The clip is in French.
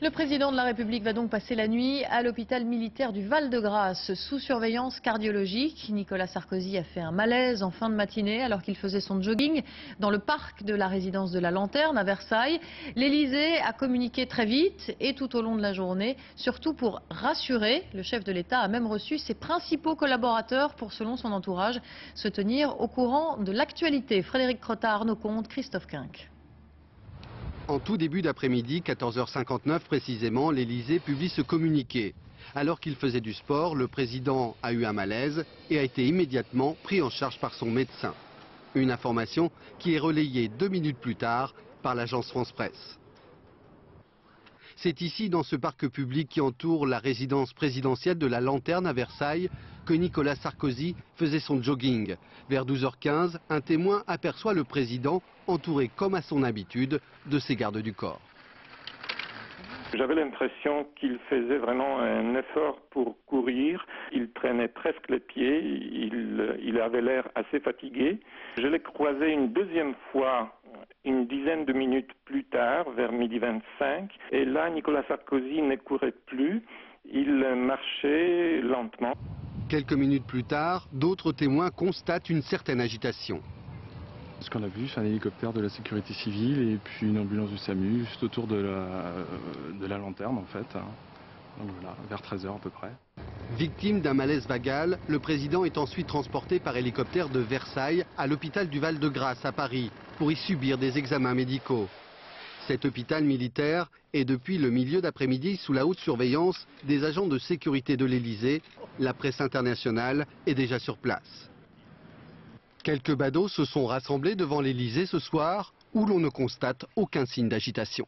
Le président de la République va donc passer la nuit à l'hôpital militaire du Val-de-Grâce sous surveillance cardiologique. Nicolas Sarkozy a fait un malaise en fin de matinée alors qu'il faisait son jogging dans le parc de la résidence de la Lanterne à Versailles. L'Élysée a communiqué très vite et tout au long de la journée, surtout pour rassurer. Le chef de l'État a même reçu ses principaux collaborateurs pour, selon son entourage, se tenir au courant de l'actualité. Frédéric Crottard, Arnaud Comte, Christophe Quinck. En tout début d'après-midi, 14h59 précisément, l'Elysée publie ce communiqué. Alors qu'il faisait du sport, le président a eu un malaise et a été immédiatement pris en charge par son médecin. Une information qui est relayée deux minutes plus tard par l'agence France Presse. C'est ici, dans ce parc public qui entoure la résidence présidentielle de la Lanterne à Versailles, que Nicolas Sarkozy faisait son jogging. Vers 12h15, un témoin aperçoit le président entouré, comme à son habitude, de ses gardes du corps. J'avais l'impression qu'il faisait vraiment un effort pour courir. Il traînait presque les pieds. Il, avait l'air assez fatigué. Je l'ai croisé une deuxième fois une dizaine de minutes tard, vers midi 25, et là, Nicolas Sarkozy ne courait plus, il marchait lentement. Quelques minutes plus tard, d'autres témoins constatent une certaine agitation. Ce qu'on a vu, c'est un hélicoptère de la sécurité civile et puis une ambulance du SAMU juste autour de la, de la lanterne en fait. Donc voilà, vers 13h à peu près. Victime d'un malaise vagal, le président est ensuite transporté par hélicoptère de Versailles à l'hôpital du Val-de-Grâce à Paris pour y subir des examens médicaux. Cet hôpital militaire est depuis le milieu d'après-midi sous la haute surveillance des agents de sécurité de l'Elysée. La presse internationale est déjà sur place. Quelques badauds se sont rassemblés devant l'Elysée ce soir où l'on ne constate aucun signe d'agitation.